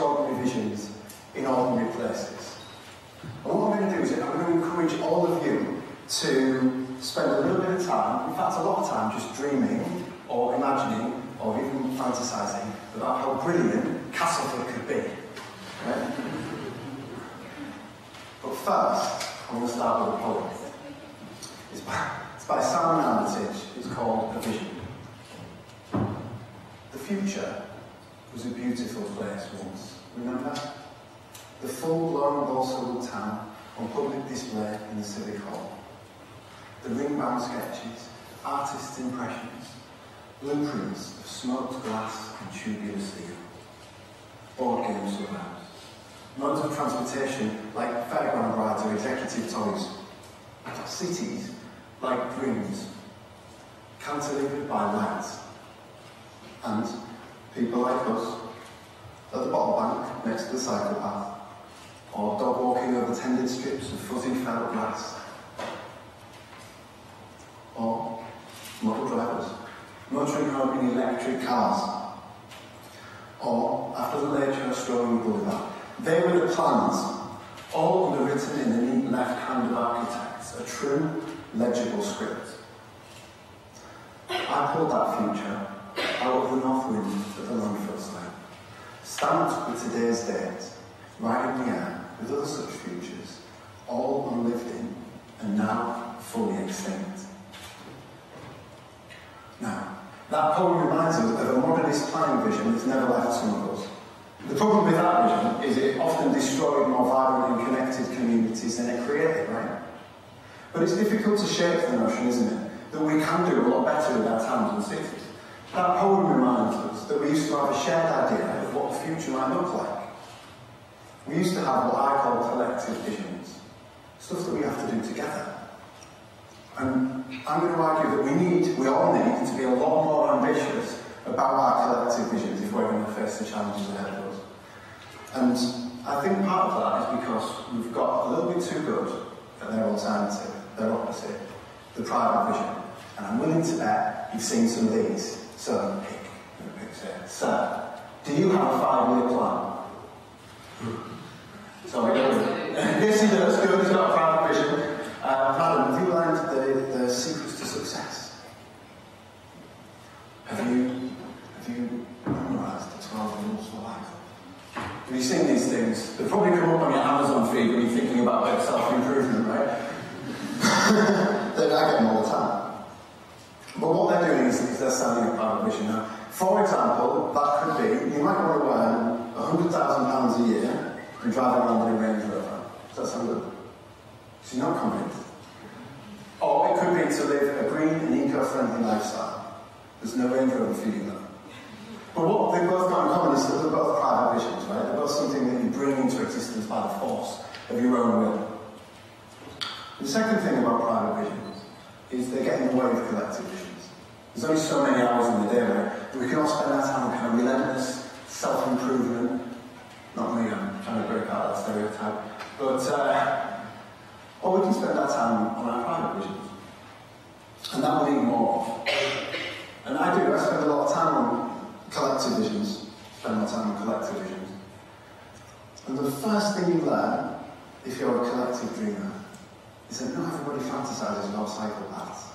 extraordinary visions in ordinary places. And what I'm going to do is I'm going to encourage all of you to spend a little bit of time, in fact a lot of time, just dreaming or imagining or even fantasizing about how brilliant Castleford could be. Right? But first, I'm going to start with a poem. It's by, it's by Simon Armitage. It's called A Vision. The future was a beautiful place once, remember? The full-blown balsa-wood town on public display in the Civic Hall. The ring-bound sketches, artists' impressions, blueprints of smoked glass and tubular steel. Board games surround. Modes of transportation like fairground rides or executive toys. Cities like dreams, cantilevered by lights. And people like us at the bottom bank next to the cycle path, or dog walking over tended strips of fuzzy felt grass, or model drivers motoring home in electric cars, or after the late show strolling boulevard. They were the plans, all underwritten in the neat left hand of architects, a true, legible script. I pulled that future out of the north wind at the landfill site, stamped with today's date, right in the air with other such futures, all unlived in and now fully extinct. Now, that poem reminds us of a modernist planning vision that's never left some of us. The problem with that vision is it often destroyed more vibrant and connected communities than it created, right? But it's difficult to shape the notion, isn't it, that we can do a lot better with our towns and cities. That poem reminds us that we used to have a shared idea of what the future might look like. We used to have what I call collective visions, stuff that we have to do together. And I'm going to argue that we need, we all need, to be a lot more ambitious about our collective visions if we're going to face the challenges ahead of us. And I think part of that is because we've got a little bit too good at their alternative, their opposite, the private vision. And I'm willing to bet you've seen some of these. So, pick. So, do you have a five-year plan? 600. See, no comment. Or it could be to live a green and eco-friendly lifestyle. There's no end room for you. But what they've both got in common is that they're both private visions, right? They're both something that you bring into existence by the force of your own will. The second thing about private visions is they're getting way of collective visions. There's only so many hours in the day, right? We can all spend that time on kind of relentless self-improvement. Not me, I'm um, trying to break out that stereotype. But uh, or we can spend our time on our private visions. And that will need more. And I do, I spend a lot of time on collective visions, spend my time on collective visions. And the first thing you learn, if you're a collective dreamer, is that not everybody fantasizes about psychopaths.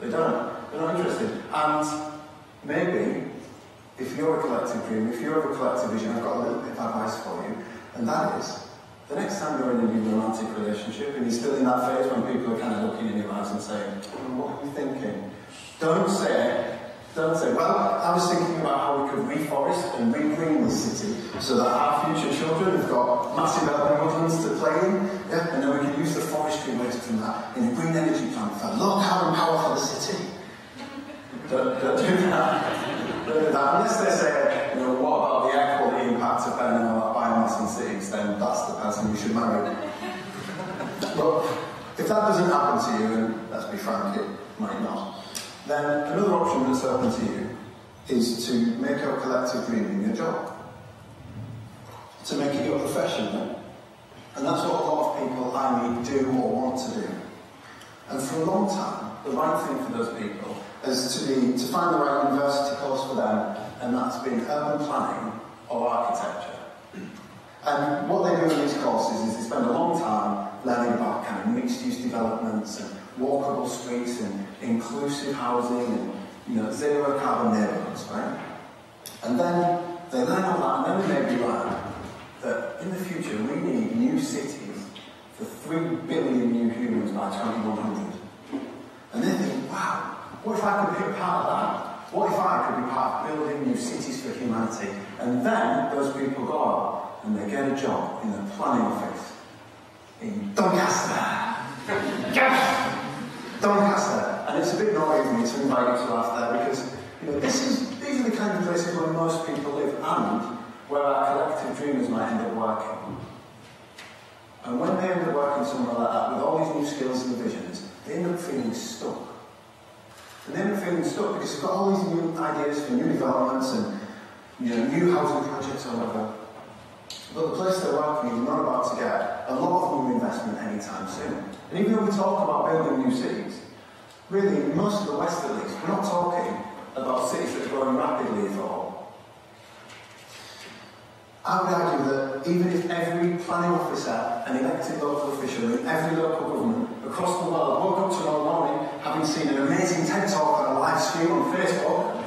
They don't. They're not interested. And maybe, if you're a collective dream, if you have a collective vision, I've got a little bit of advice for you, and that is, the next time you're in a new romantic relationship and you're still in that phase when people are kind of looking in your eyes and saying, oh, what are you thinking? Don't say, don't say, well, I was thinking about how we could reforest and regreen the city so that our future children have got massive urban woodlands to play in, yeah? and then we can use the forestry waste from that in a green energy plant for low carbon power for the city. Don't, don't do that. Unless they say, you know, what about the quality impact of burning all that biomass in cities, then that's the person you should marry. But if that doesn't happen to you, and let's be frank, it might not, then another option that's open to you is to make your collective dreaming your job. To make it your profession? And that's what a lot of people I meet do or want to do. And for a long time, the right thing for those people is to to find the right university course for them, and that's been urban planning or architecture. And what they do in these courses is they spend a long time learning about kind of mixed-use developments and walkable streets and inclusive housing and you know zero carbon neighbourhoods, right? And then they learn all that, and then they maybe learn that in the future we need new cities for three billion new humans by 2100. And they think, wow, what if I could be a part of that? What if I could be part of building new cities for humanity? And then those people go out and they get a job in the planning office in Doncaster. yes! Doncaster. And it's a bit naughty of me to invite you to laugh there because you know, this is, these are the kind of places where most people live and where our collective dreamers might end up working. And when they end up working somewhere like that with all these new skills and visions, they end up feeling stuck. And up feeling stuck because they've got all these new ideas for new developments and you know, new housing projects or whatever. But the place they're working is not about to get a lot of new investment anytime soon. And even though we talk about building new cities, really, most of the West at least, we're not talking about cities that are growing rapidly at all. I would argue that even if every planning officer and elected local official in every local government across the world woke up tomorrow morning having seen an amazing TED talk on a live stream on Facebook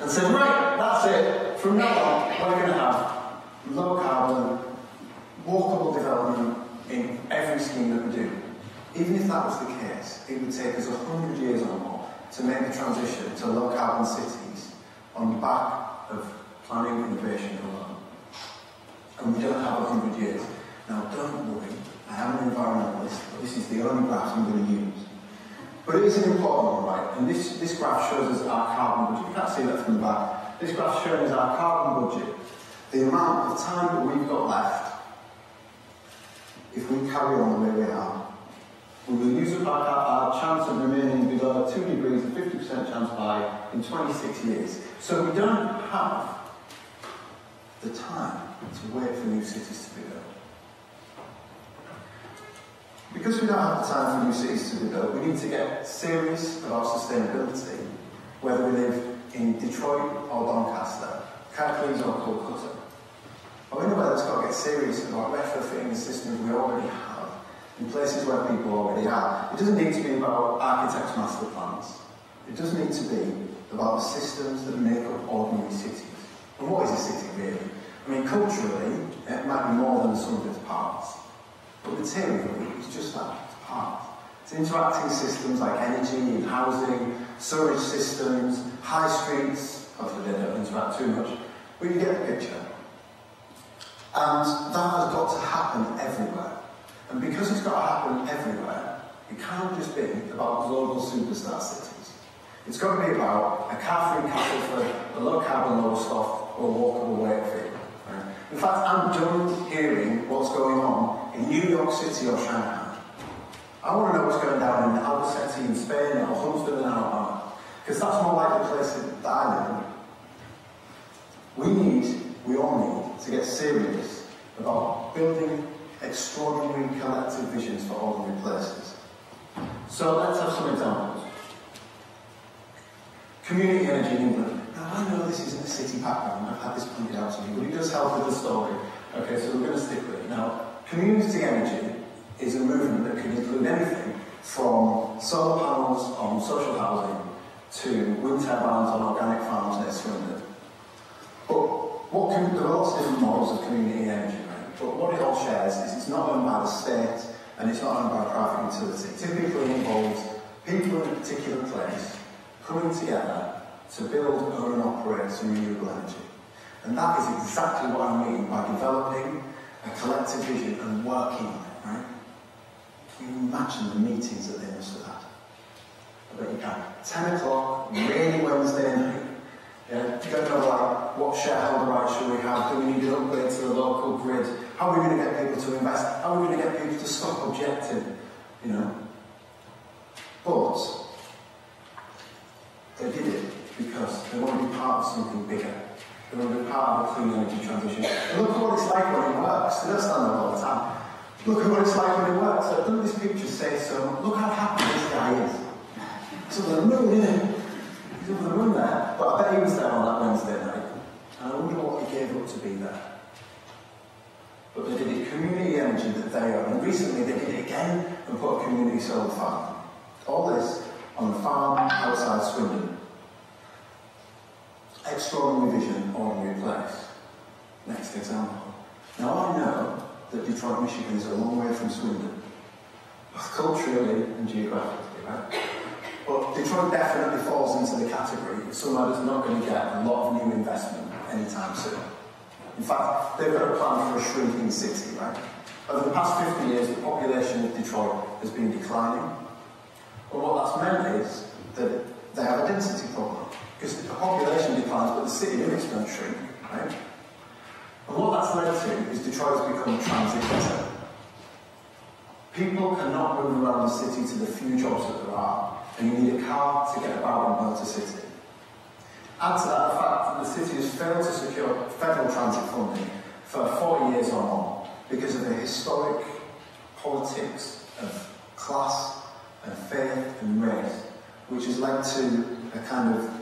and said, right, that's it, from now on we're going to have low carbon, walkable development in every scheme that we do. Even if that was the case, it would take us 100 years or more to make the transition to low carbon cities on the back of planning innovation alone. And we don't have 100 years. Now, don't worry, I am an environmentalist, but this is the only graph I'm going to use. But it is an important one, right? And this, this graph shows us our carbon budget. You can't see that from the back. This graph shows us our carbon budget, the amount of time that we've got left if we carry on the way we are. We will use up our, our chance of remaining below 2 degrees, a 50% chance by in 26 years. So we don't have the time to wait for new cities to be built. Because we don't have the time for new cities to built, we need to get serious about sustainability, whether we live in Detroit or Doncaster, Carcleys or Calcutta. Or anywhere that's got to get serious about retrofitting the systems we already have in places where people already are. It doesn't need to be about architects' master plans. It does need to be about the systems that make up ordinary cities. And what is a city really? I mean, culturally, it might be more than sum of its parts. But the materially, it's just that, it's parts. It's interacting systems like energy and housing, sewage systems, high streets, hopefully they don't interact too much, but you get the picture. And that has got to happen everywhere. And because it's got to happen everywhere, it can't just be about global superstar cities. It's got to be about a car-free Castleford, a low-carbon Lowestoft, or walkable Wakefield. Right? In fact, I'm done hearing what's going on in New York City or Shanghai. I want to know what's going down in Albacete in Spain or Huntsville in Alabama, because that's more like the place that I live in. We need, we all need, to get serious about building extraordinary collective visions for all ordinary places. So let's have some examples. Community energy in England. Now I know this isn't a city background, I've had this pointed out to me, but it does help with the story. Okay, so we're going to stick with it. Now, community energy is a movement that can include anything from solar panels on social housing to wind turbines on organic farms near Swindon. But what can, there are lots of different models of community energy. But what it all shares is it's not owned by the state and it's not owned by a private utility. It typically involves people in a particular place coming together to build, own and operate some renewable energy. And that is exactly what I mean by developing a collective vision and working on it, right? Can you imagine the meetings that they must have had? I bet you can. 10 o'clock, rainy Wednesday night, yeah, don't know like what shareholder rights should we have? Do we need an upgrade to the local grid? How are we going to get people to invest? How are we going to get people to stop objecting? You know. But they did it because they want to be part of something bigger. Want to be part of a clean energy transition. And look at what it's like when it works. They don't stand there all the time. Look at what it's like when it works. So, doesn't this picture say so? Look how happy this guy is. So the moon, isn't it? He's over the moon there, but I bet he was there on that Wednesday night. And I wonder what he gave up to be there. but they did it community energy that they own. And recently they did it again and put a community solar farm. All this on the farm outside Swindon. Extraordinary vision, ordinary place. Next example. Now I know that Detroit, Michigan is a long way from Swindon, both culturally and geographically, right? But Detroit definitely falls into the category of somewhere that's not going to get a lot of new investment anytime soon. In fact, they've got a plan for a shrinking city, right? Over the past 50 years, the population of Detroit has been declining. But what that's meant is that they have a density problem. Because the population declines, but the city limits don't shrink, right? And what that's led to is Detroit has become a transit center. People cannot move around the city to the few jobs that there are, and you need a car to get about in Motor City. Add to that the fact that the city has failed to secure federal transit funding for 40 years or more because of the historic politics of class and faith and race, which has led to a kind of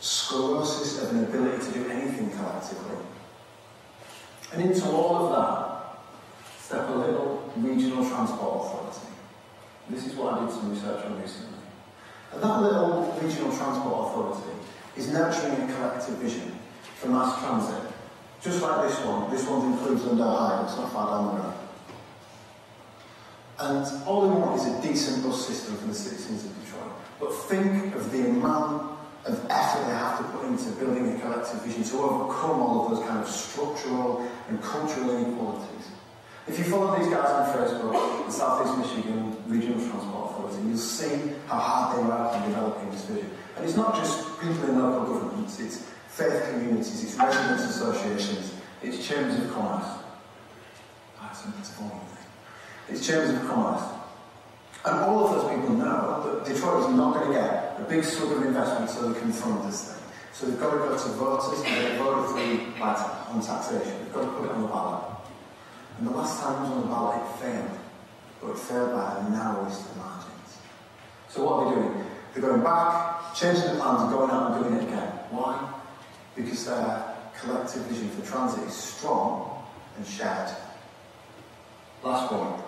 sclerosis of an ability to do anything collectively. And into all of that, step a little regional transport authority. This is what I did some research on recently. And that little regional transport authority is nurturing a collective vision for mass transit. Just like this one, this one's in Cleveland, Ohio, it's not far down the road. And all they want is a decent bus system for the citizens of Detroit. But think of the amount of effort they have to put into building a collective vision to overcome all of those kind of structural and cultural inequalities. If you follow these guys on Facebook, the Southeast Michigan Regional Transport Authority, you'll see how hard they work on developing this vision. And it's not just people in local governments, it's faith communities, it's residents associations, it's chambers of commerce. That's a thing. It's chambers of commerce. And all of those people know that Detroit is not going to get a big slug of investment so they can fund this thing. So they've got to go to voters and get voted through on taxation. They've got to put it on the ballot. And the last time it was on the ballot, it failed. But it failed by the narrowest of margins. So what are they doing? They're going back, changing the plans, going out and doing it again. Why? Because their collective vision for transit is strong and shared. Last one.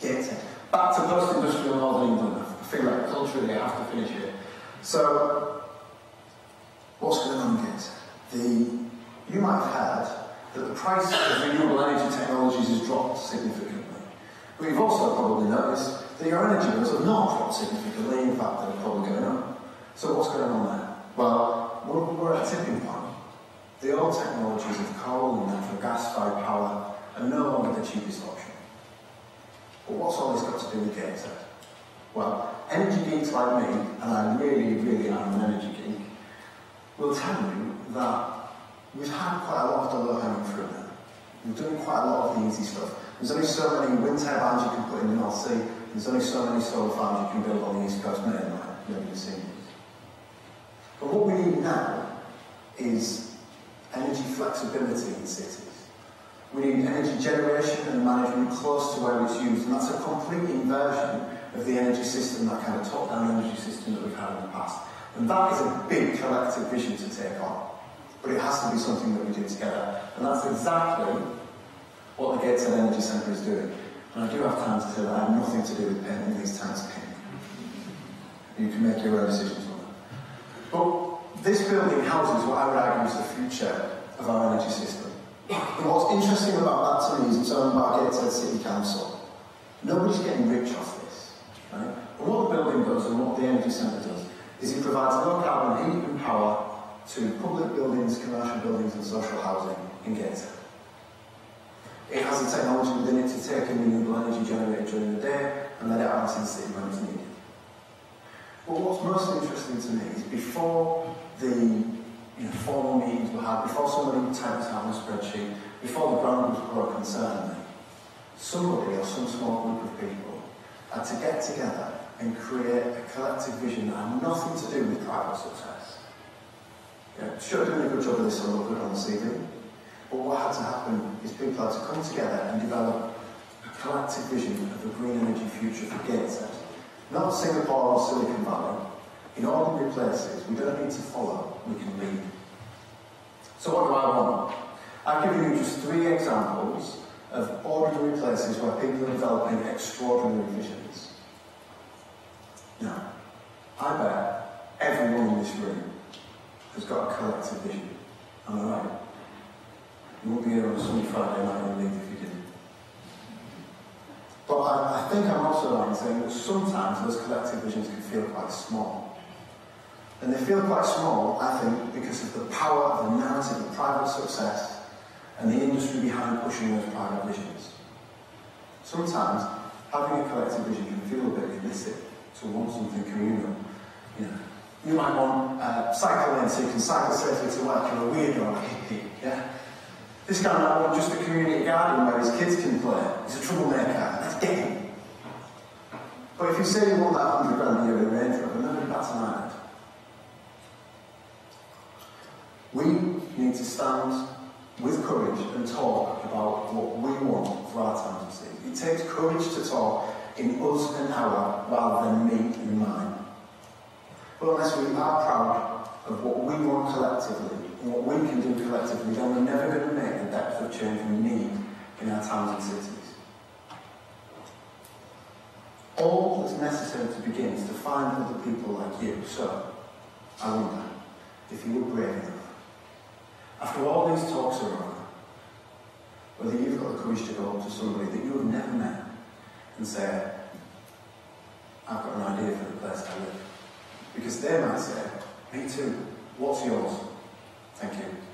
Gateshead. Back to post-industrial Northern England. I feel like culturally I have to finish it. So, what's going on here? The, you might have heard that the price of renewable energy technologies has dropped significantly. But you've also probably noticed that your energy bills have not dropped significantly, in fact they're probably going up. So what's going on there? Well, we're, we're at a tipping point. The old technologies of coal and natural gas-fired power are no longer the cheapest option. But what's all this got to do with Gateshead? Well, energy geeks like me, and I really, really am an energy geek, will tell you that we've had quite a lot of the low-hanging fruit now. We're doing quite a lot of the easy stuff. There's only so many wind turbines you can put in the North Sea. There's only so many solar farms you can build on the East Coast mainland. You've seen these. But what we need now is energy flexibility in cities. We need energy generation and management close to where it's used, and that's a complete inversion of the energy system, that kind of top-down energy system that we've had in the past. And that is a big collective vision to take on. But it has to be something that we do together. And that's exactly what the Gateshead Energy Centre is doing. And I do have time to say that I have nothing to do with painting these tanks pink. You can make your own decisions on that. But this building houses what I would argue is the future of our energy system. What's interesting about that to me is it's owned by Gateshead City Council. Nobody's getting rich off this. Right? What the building does and what the energy centre does is it provides low carbon heat and power to public buildings, commercial buildings and social housing in Gateshead. It has the technology within it to take a renewable energy generated during the day and let it out into the city when it's needed. But what's most interesting to me is before the you know, formal meetings were had, before somebody typed out a spreadsheet, before the ground was broken, certainly, somebody or some small group of people had to get together and create a collective vision that had nothing to do with private success. Yeah, sure, doing a good job of this will look good on the CV, but what had to happen is people had to come together and develop a collective vision of a green energy future for Gateshead. Not Singapore or Silicon Valley, in ordinary places, we don't need to follow, we can lead. So what do I want? I've given you just three examples of ordinary places where people are developing extraordinary visions. Now, I bet everyone in this room has got a collective vision. Am I right? You won't be here on a sunny Friday night and leave if you didn't. But I, I think I'm also right in saying that sometimes those collective visions can feel quite small. And they feel quite small, I think, because of the power of the narrative of private success and the industry behind pushing those private visions. Sometimes having a collective vision can feel a bit illicit to want something communal. You know, you might want uh, cycle lanes so you can cycle safely to work. You're a weirdo, like hippie, yeah? This guy might want just a community garden where his kids can play. He's a troublemaker. Get him. But if you say you want that 100 grand a year in Range Rover, nobody bats an eye. We need to stand with courage and talk about what we want for our see. It takes courage to talk in us and our rather than me and mine. But unless we are proud of what we want collectively and what we can do collectively, then we're never going to make the depth of change we need in our towns and cities. All that's necessary to begin is to find other people like you. So, I wonder if you were brave enough. After all these talks are over, whether you've got the courage to go up to somebody that you have never met and say, I've got an idea for the place I live. Because they might say, me too, what's yours? Thank you.